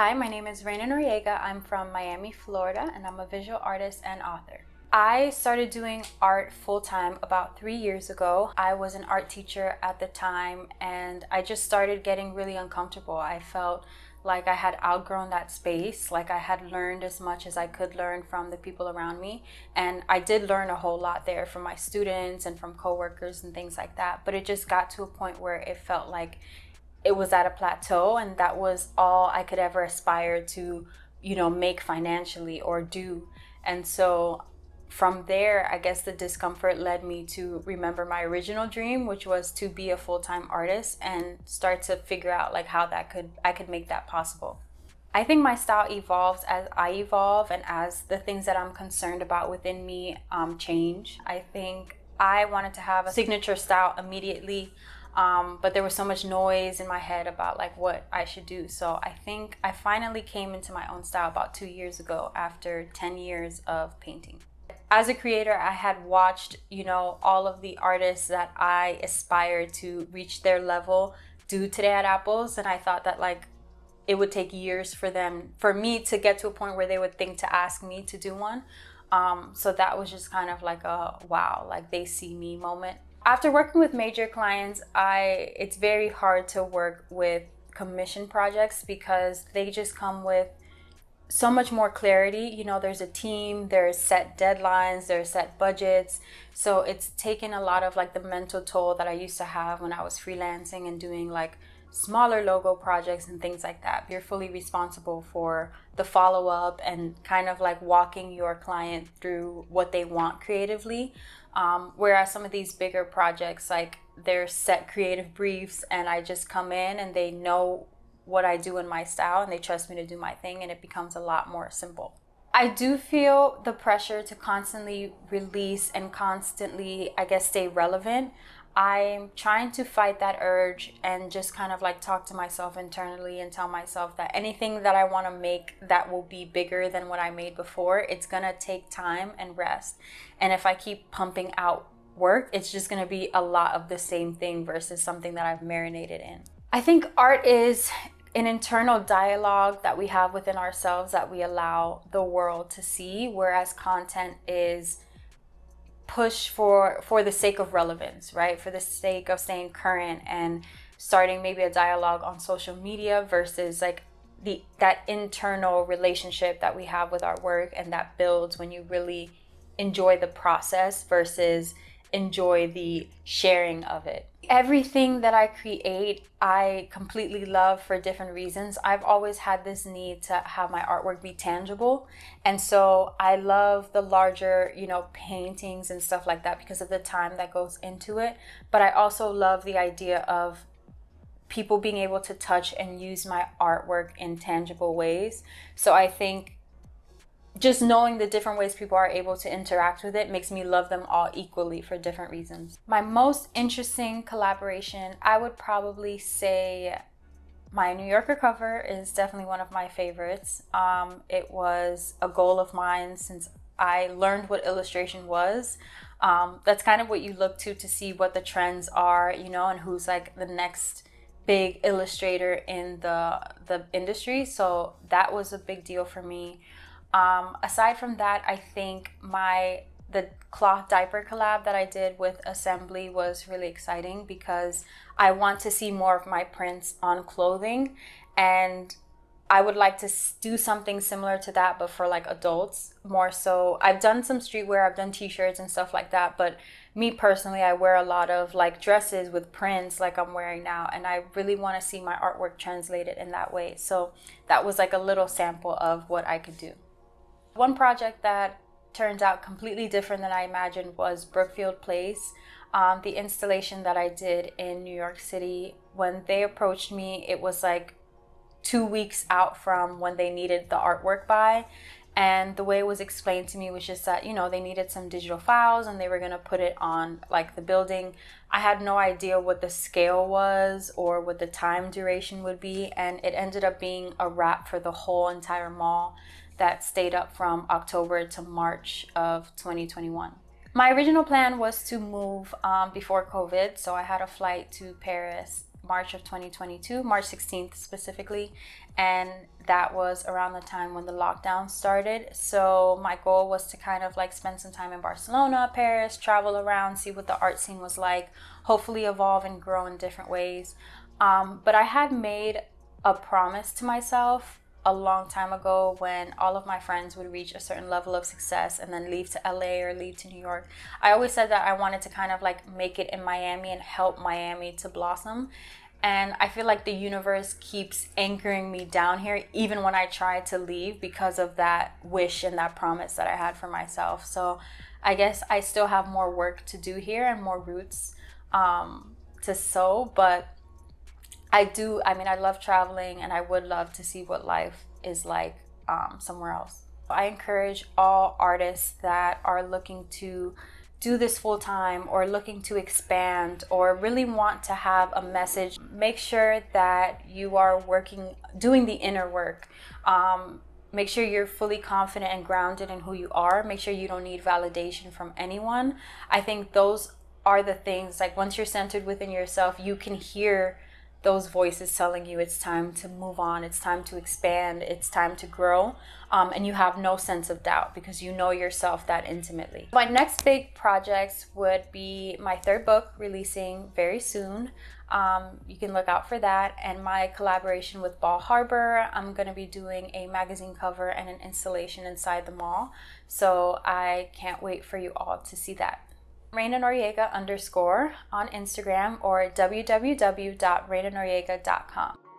Hi, my name is Reyna Noriega. I'm from Miami, Florida, and I'm a visual artist and author. I started doing art full time about three years ago. I was an art teacher at the time, and I just started getting really uncomfortable. I felt like I had outgrown that space, like I had learned as much as I could learn from the people around me. And I did learn a whole lot there from my students and from coworkers and things like that. But it just got to a point where it felt like it was at a plateau and that was all I could ever aspire to, you know, make financially or do. And so from there, I guess the discomfort led me to remember my original dream, which was to be a full-time artist and start to figure out like how that could I could make that possible. I think my style evolves as I evolve and as the things that I'm concerned about within me um, change. I think I wanted to have a signature style immediately um, but there was so much noise in my head about like what I should do. So I think I finally came into my own style about two years ago after 10 years of painting. As a creator, I had watched, you know, all of the artists that I aspired to reach their level do Today at Apples. And I thought that like it would take years for them, for me to get to a point where they would think to ask me to do one. Um, so that was just kind of like a wow, like they see me moment after working with major clients, I it's very hard to work with commission projects because they just come with so much more clarity. You know, there's a team, there's set deadlines, there's set budgets. So it's taken a lot of like the mental toll that I used to have when I was freelancing and doing like smaller logo projects and things like that. You're fully responsible for the follow up and kind of like walking your client through what they want creatively. Um, whereas some of these bigger projects, like they're set creative briefs, and I just come in and they know what I do in my style and they trust me to do my thing, and it becomes a lot more simple. I do feel the pressure to constantly release and constantly, I guess, stay relevant. I'm trying to fight that urge and just kind of like talk to myself internally and tell myself that anything that I want to make that will be bigger than what I made before, it's going to take time and rest. And if I keep pumping out work, it's just going to be a lot of the same thing versus something that I've marinated in. I think art is an internal dialogue that we have within ourselves that we allow the world to see, whereas content is push for for the sake of relevance right? For the sake of staying current and starting maybe a dialogue on social media versus like the that internal relationship that we have with our work and that builds when you really enjoy the process versus enjoy the sharing of it. Everything that I create, I completely love for different reasons. I've always had this need to have my artwork be tangible. And so I love the larger, you know, paintings and stuff like that because of the time that goes into it. But I also love the idea of people being able to touch and use my artwork in tangible ways. So I think just knowing the different ways people are able to interact with it makes me love them all equally for different reasons. My most interesting collaboration, I would probably say my New Yorker cover is definitely one of my favorites. Um, it was a goal of mine since I learned what illustration was. Um, that's kind of what you look to to see what the trends are, you know, and who's like the next big illustrator in the the industry. So that was a big deal for me. Um, aside from that, I think my the cloth diaper collab that I did with Esembly was really exciting because I want to see more of my prints on clothing and I would like to do something similar to that but for like adults more so. I've done some streetwear, I've done t-shirts and stuff like that, but me personally, I wear a lot of like dresses with prints like I'm wearing now and I really want to see my artwork translated in that way. So that was like a little sample of what I could do. One project that turned out completely different than I imagined was Brookfield Place. Um, the installation that I did in New York City, when they approached me, it was like two weeks out from when they needed the artwork by. And the way it was explained to me was just that, you know, they needed some digital files and they were going to put it on like the building. I had no idea what the scale was or what the time duration would be. And it ended up being a wrap for the whole entire mall that stayed up from October to March of 2021. My original plan was to move um, before COVID, so I had a flight to Paris March of 2022, March 16th specifically, and that was around the time when the lockdown started. So my goal was to kind of like spend some time in Barcelona, Paris, travel around, see what the art scene was like, hopefully evolve and grow in different ways. Um, but I had made a promise to myself a long time ago when all of my friends would reach a certain level of success and then leave to LA or leave to New York. I always said that I wanted to kind of like make it in Miami and help Miami to blossom. And I feel like the universe keeps anchoring me down here even when I try to leave because of that wish and that promise that I had for myself. So I guess I still have more work to do here and more roots um, to sow, but I do, I mean, I love traveling and I would love to see what life is like um, somewhere else. I encourage all artists that are looking to do this full time or looking to expand or really want to have a message, make sure that you are working, doing the inner work. Um, make sure you're fully confident and grounded in who you are. Make sure you don't need validation from anyone. I think those are the things like once you're centered within yourself, you can hear those voices telling you it's time to move on, it's time to expand, it's time to grow, um, and you have no sense of doubt because you know yourself that intimately. My next big projects would be my third book releasing very soon. Um, you can look out for that, and my collaboration with Bal Harbour. I'm going to be doing a magazine cover and an installation inside the mall, so I can't wait for you all to see that. Reyna Noriega underscore on Instagram or www.reynanoriega.com.